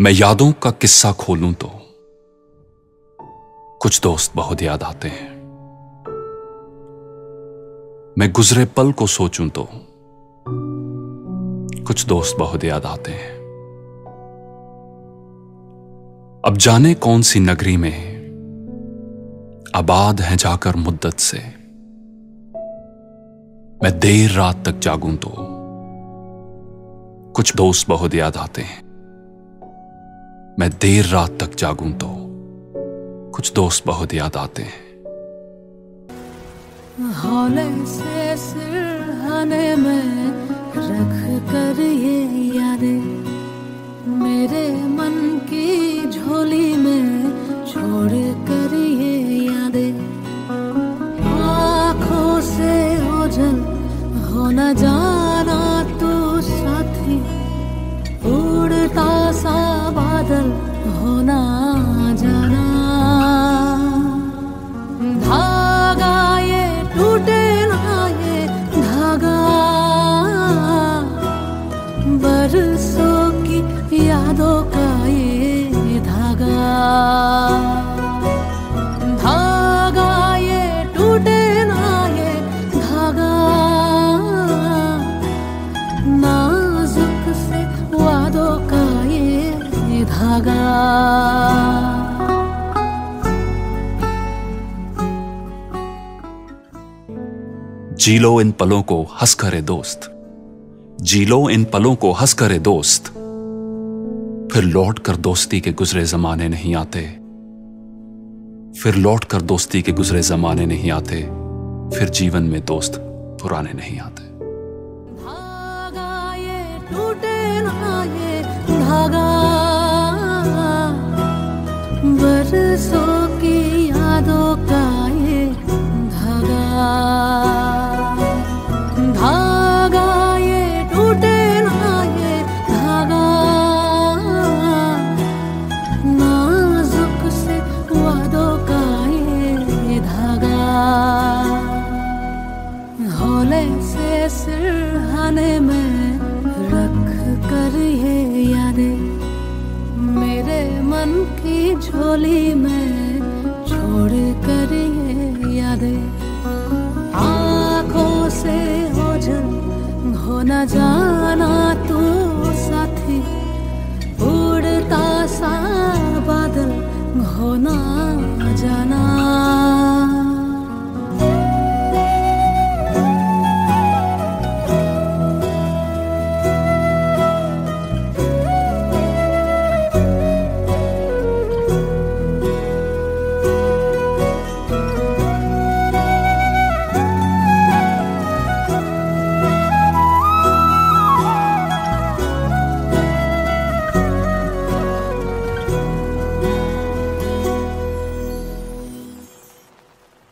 मैं यादों का किस्सा खोलूं तो कुछ दोस्त बहुत याद आते हैं। मैं गुजरे पल को सोचूं तो कुछ दोस्त बहुत याद आते हैं। अब जाने कौन सी नगरी में आबाद है जाकर मुद्दत से। मैं देर रात तक जागूं तो कुछ दोस्त बहुत याद आते हैं। मैं देर रात तक जागूं तो कुछ दोस्त बहुत याद आते हैं। हौले से सिरहाने में रख कर ये यादें, मेरे मन की झोली में छोड़ कर ये यादें। आँखों से ओझल जाना जी लो इन पलों को हंस करे दोस्त। जी लो इन पलों को हंस करे दोस्त। फिर लौट कर दोस्ती के गुजरे जमाने नहीं आते। फिर लौट कर दोस्ती के गुजरे जमाने नहीं आते। फिर जीवन में दोस्त पुराने नहीं आते। धागा ये टूटे बरसों की यादों का धागा। धागा टूटे धागा। नाजुक से का धागा। से सिरहाने में रख कर ये यादें। झोली में छोड़ कर